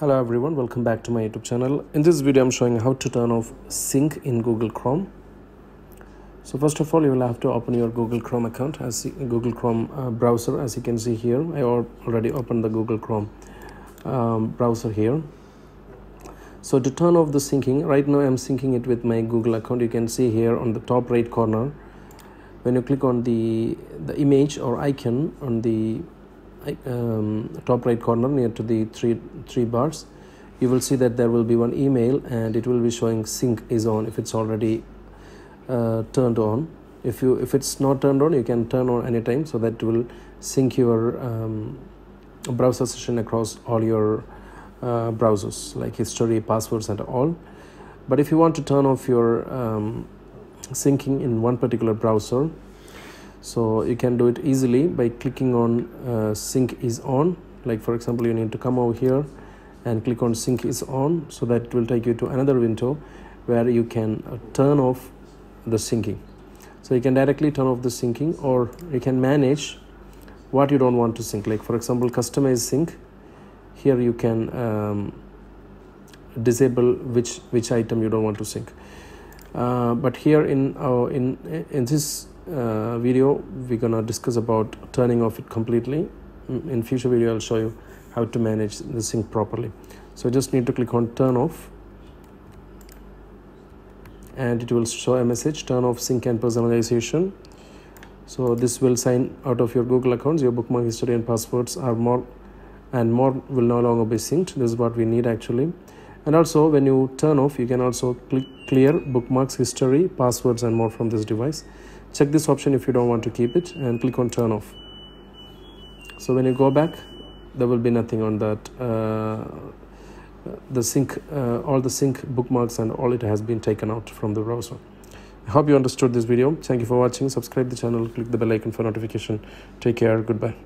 hello everyone. Welcome back to my youtube channel. In this video i'm showing how to turn off sync in google chrome. So first of all you will have to open your google chrome account as google chrome uh, browser as you can see here. I already opened the google chrome um, browser here. So to turn off the syncing right now i'm syncing it with my google account. You can see here on the top right corner when you click on the the image or icon on the um, top right corner near to the three three bars you will see that there will be one email and it will be showing sync is on if it's already uh, turned on. If you if it's not turned on you can turn on anytime so that will sync your um, browser session across all your uh, browsers like history passwords and all. But if you want to turn off your um, syncing in one particular browser so you can do it easily by clicking on uh, sync is on. Like for example you need to come over here and click on sync is on. So that it will take you to another window where you can uh, turn off the syncing. So you can directly turn off the syncing or you can manage what you don't want to sync. Like for example customize sync. Here you can um, disable which which item you don't want to sync. Uh, but here in our in in this uh, video we're gonna discuss about turning off it completely. Mm, in future video I'll show you how to manage the sync properly. So just need to click on turn off. And it will show a message turn off sync and personalization. So this will sign out of your google accounts. Your bookmark history and passwords are more and more will no longer be synced. This is what we need actually. And also when you turn off you can also click clear bookmarks history passwords and more from this device check this option if you don't want to keep it and click on turn off. So when you go back there will be nothing on that uh, the sync uh, all the sync bookmarks and all it has been taken out from the browser. I hope you understood this video. Thank you for watching. Subscribe the channel. Click the bell icon for notification. Take care. Goodbye